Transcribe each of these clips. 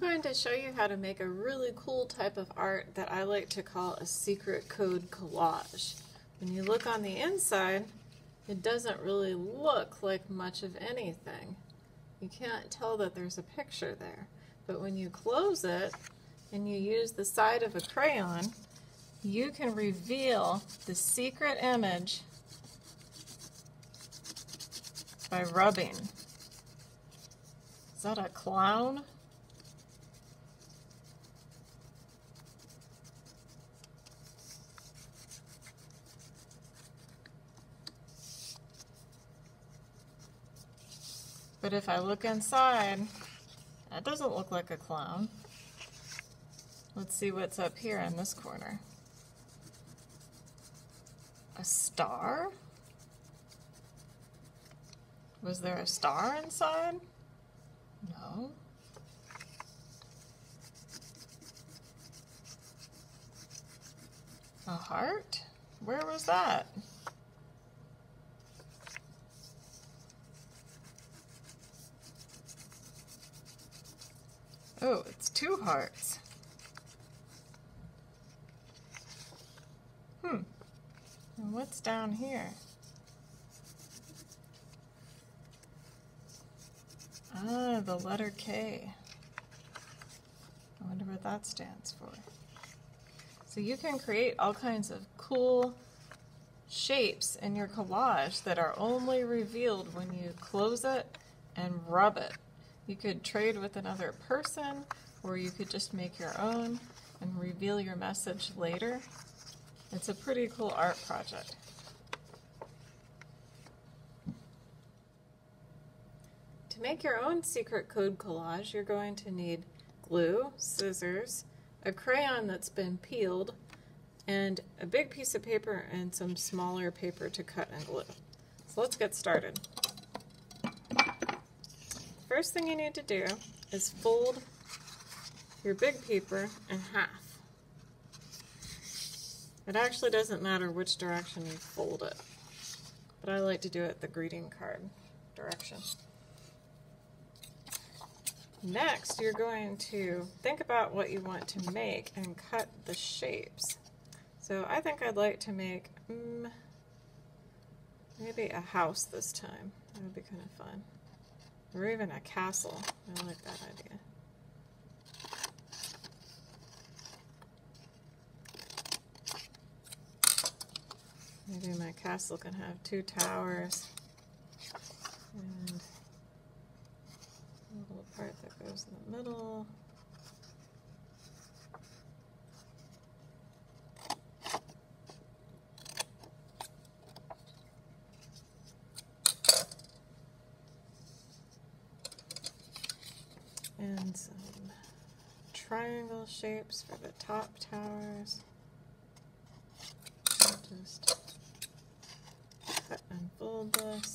I'm going to show you how to make a really cool type of art that I like to call a secret code collage. When you look on the inside, it doesn't really look like much of anything. You can't tell that there's a picture there. But when you close it and you use the side of a crayon, you can reveal the secret image by rubbing. Is that a clown? But if I look inside, that doesn't look like a clown. Let's see what's up here in this corner. A star? Was there a star inside? No. A heart? Where was that? Oh, it's two hearts. Hmm. And what's down here? Ah, the letter K. I wonder what that stands for. So you can create all kinds of cool shapes in your collage that are only revealed when you close it and rub it. You could trade with another person, or you could just make your own and reveal your message later. It's a pretty cool art project. To make your own secret code collage, you're going to need glue, scissors, a crayon that's been peeled, and a big piece of paper and some smaller paper to cut and glue. So let's get started. First thing you need to do is fold your big paper in half. It actually doesn't matter which direction you fold it, but I like to do it the greeting card direction. Next, you're going to think about what you want to make and cut the shapes. So I think I'd like to make mm, maybe a house this time. That would be kind of fun. Or even a castle. I like that idea. Maybe my castle can have two towers and a little part that goes in the middle. And some triangle shapes for the top towers. I'll just cut and fold this.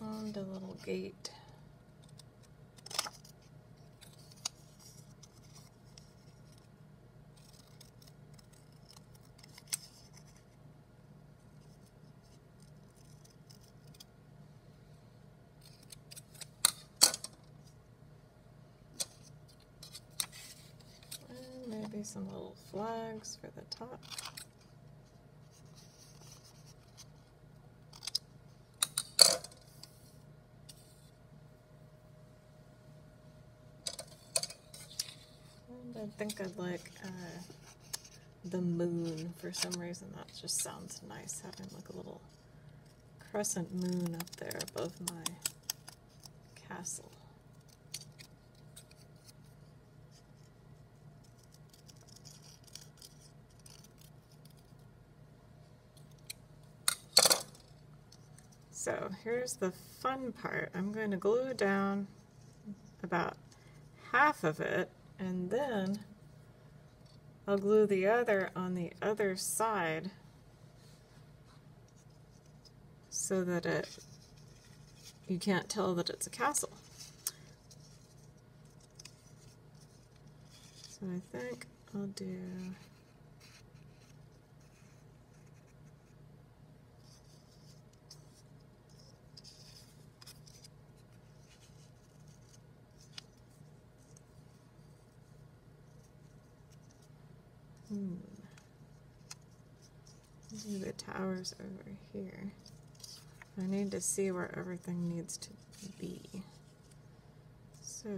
And a little gate. Some little flags for the top. And I think I'd like uh, the moon for some reason. That just sounds nice, having like a little crescent moon up there above my castle. So here's the fun part. I'm going to glue down about half of it and then I'll glue the other on the other side so that it you can't tell that it's a castle. So I think I'll do Hmm. Do the towers over here. I need to see where everything needs to be. So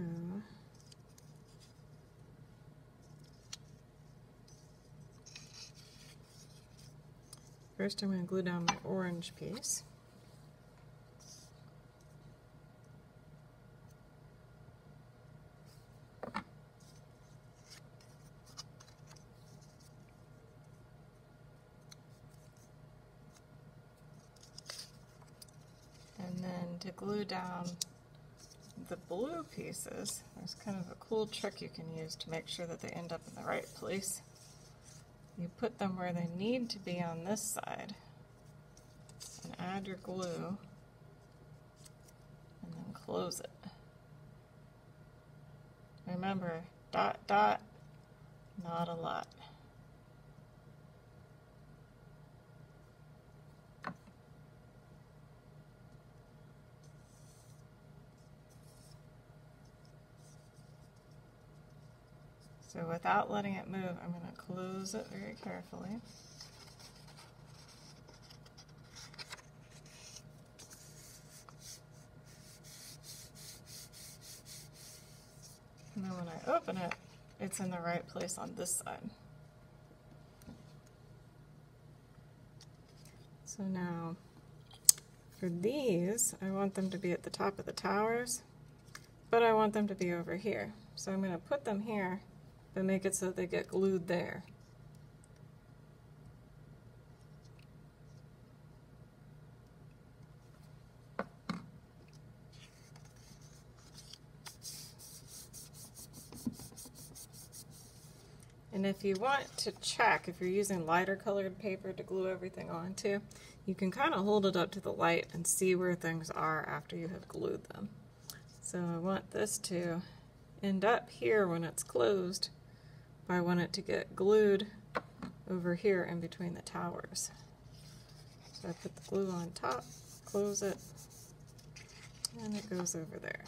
first I'm going to glue down my orange piece. to down the blue pieces, there's kind of a cool trick you can use to make sure that they end up in the right place. You put them where they need to be on this side and add your glue and then close it. Remember, dot dot, not a lot. So without letting it move, I'm going to close it very carefully. And then when I open it, it's in the right place on this side. So now, for these, I want them to be at the top of the towers, but I want them to be over here. So I'm going to put them here but make it so that they get glued there. And if you want to check, if you're using lighter colored paper to glue everything onto, you can kind of hold it up to the light and see where things are after you have glued them. So I want this to end up here when it's closed I want it to get glued over here in between the towers. So I put the glue on top, close it, and it goes over there.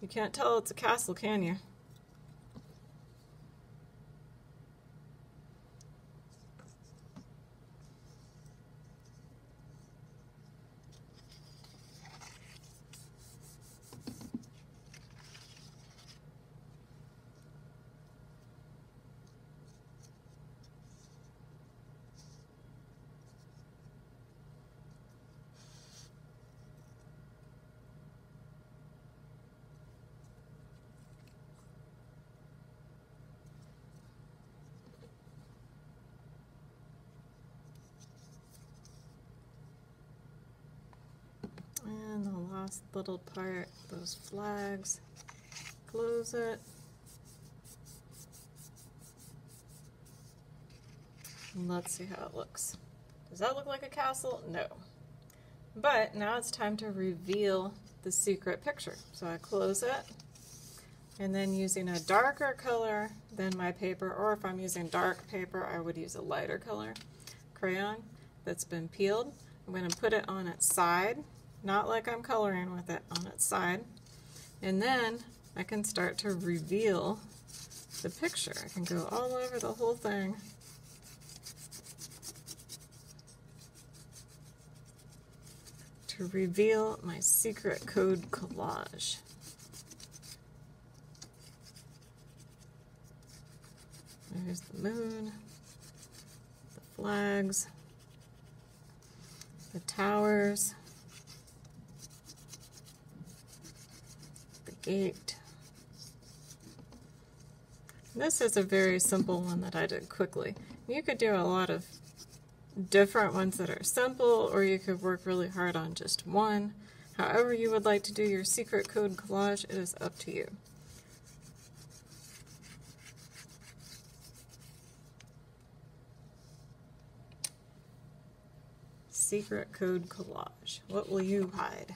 You can't tell it's a castle, can you? Last little part, those flags. Close it. Let's see how it looks. Does that look like a castle? No. But now it's time to reveal the secret picture. So I close it, and then using a darker color than my paper, or if I'm using dark paper, I would use a lighter color crayon that's been peeled. I'm going to put it on its side not like I'm coloring with it on its side. And then I can start to reveal the picture. I can go all over the whole thing. To reveal my secret code collage. There's the moon, the flags, the towers, eight. This is a very simple one that I did quickly. You could do a lot of different ones that are simple, or you could work really hard on just one. However you would like to do your secret code collage, it is up to you. Secret code collage. What will you hide?